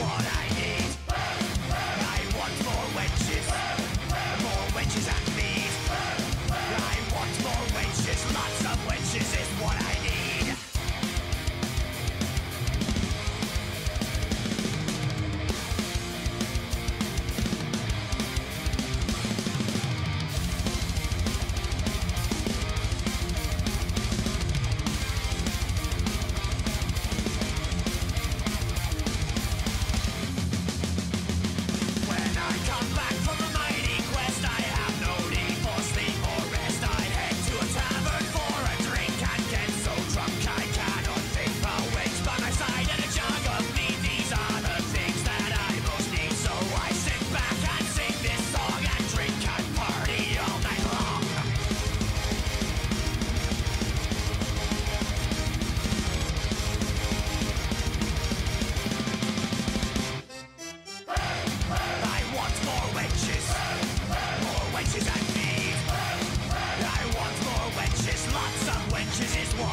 water.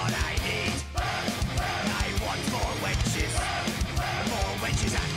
what I need. Burn. I want more wenches. Burn, more wenches